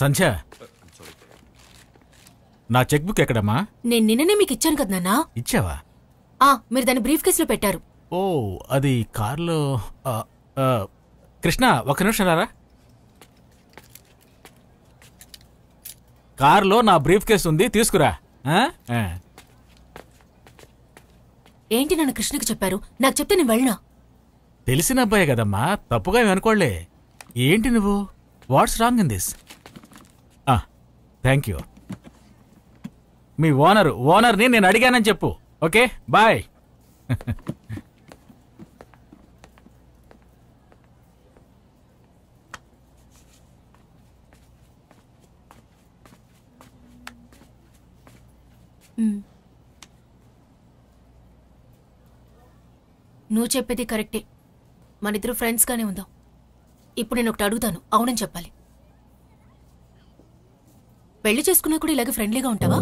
సంధ్య. నా cheque book ఎక్కడమ్మా? నేను నిన్ననే మీకు ఇచ్చాను కదా నాన్నా. ఇచ్చావా? ఆ మీరు దాన్ని బ్రీఫ్ కేసులో పెట్టారు. ఓ అది కార్లో కృష్ణ ఒక నిమిషం రారా? కార్లో నా బ్రీఫ్ కేసు ఉంది తీసుకురా. ఏంటి నన్ను కృష్ణకి చెప్పారు? నాకు చెప్తే నేను వెళ్ళనా? తెలిసిన అబ్బాయే కదమ్మా తప్పుగా అనుకోలే ఏంటి నువ్వు? What's wrong in this thank you me owner ఓనర్ని నేను అడిగానని చెప్పు. ఓకే? బాయ్. Hmm. నువ్వు చెప్పేది కరెక్టే. మనిద్దరు ఫ్రెండ్స్గానే ఉందాం. ఇప్పుడు నేను ఒకటి అడుగుతాను. అవునని చెప్పాలి. పెళ్ళి చేసుకున్నా కూడా ఇలాగే ఫ్రెండ్లీగా ఉంటావా?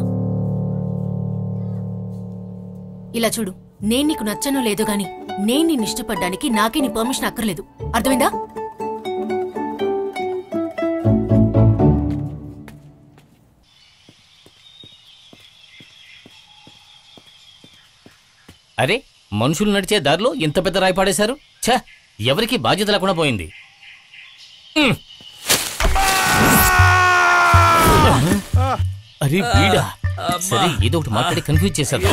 ఇలా చూడు నేను నీకు నచ్చనో లేదో గాని నేను నిన్ను ఇష్టపడ్డానికి నాకే నీ పర్మిషన్ అక్కర్లేదు. అర్థమైందా? అరే మనుషులు నడిచే దారిలో ఇంత పెద్ద రాయి పాడేశారు? ఛ ఎవరికి బాధ్యత లేకుండా పోయింది. అరే వీడా? సరే ఏదో ఒకటి మాట్లాడి కన్ఫ్యూజ్ చేశారు.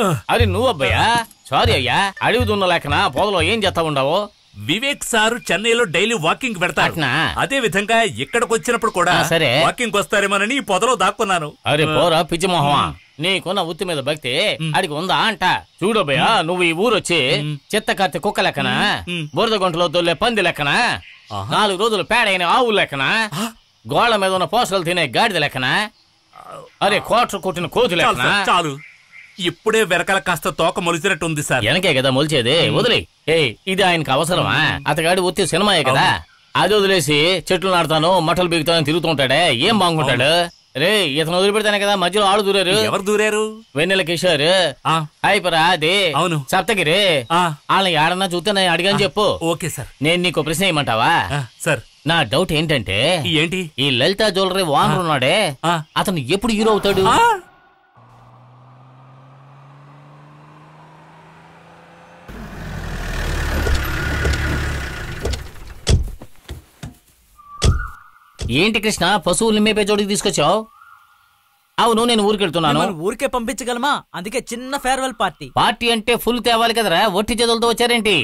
ఉమ్. అరే నువ్వు అబ్బాయా సారీ అయ్యా. అడవి దున్న లేకనా పొదలో ఏం చేస్తా ఉండవు? వివేక్ సారు చెన్నైలో డైలీ వాకింగ్ అట్నా? అదే విధంగా ఇక్కడికి వచ్చినప్పుడు కూడా సరే. వాకింగ్ వస్తారేమోనని ఈ పొదలో దాక్కున్నాను. అరే పోరా పిచ్చి మొహమా. నీకున్న ఉత్తి మీద భక్తి అడిగి ఉందా అంట. చూడబోయా నువ్వు ఈ ఊరొచ్చి చెత్త కత్తి కుక్క లెక్కన బురద గుంటలో దొల్లే పంది లెక్కన నాలుగు రోజులు పేడైన ఆవు లెక్కన గోళ్ళ మీద ఉన్న పోసలు తినే గాడిద లెక్కన అరే కోట్ర కొట్టిన కోతి చాలు ఇప్పుడే వెనకాల కాస్త తోక మొలిచినట్టు ఉంది సార్. వెనకే కదా మొలిచేది? వదిలే. ఏ ఇది ఆయనకు అవసరమా? అతగాడి ఉత్తి సినిమాయే కదా. అది వదిలేసి చెట్లు నాడతాను మట్టలు బిగుతాను తిరుగుతుంటాడే. ఏం బాగుంటాడు? రే ఇతను వదిలిపెడతానే కదా మధ్యలో ఆడు దూరారు. ఎవరు దూరారు? వెన్నెల కిషోర్. అయిపోరా అది. అవును. సప్తగిరి. వాళ్ళని ఏడన్నా చూస్తే నేను అడిగాని చెప్పు. Okay sir. నేను నీకు ప్రశ్న ఏమంటావా సార్. నా డౌట్ ఏంటంటే ఏంటి? ఈ లలిత జ్యువెలరీ వానర్ ఉన్నాడే. అతను ఎప్పుడు హీరో అవుతాడు? ఏంటి కృష్ణ పశువుల్ని మేపే చోటికి తీసుకొచ్చావు? అవును నేను ఊరికెళ్తున్నాను ఊరికే పంపించగలమా? అందుకే చిన్న ఫేర్వెల్ పార్టీ పార్టీ అంటే ఫుల్ తేవాలి కదరా? ఒట్టి చేతులతో వచ్చారేంటి?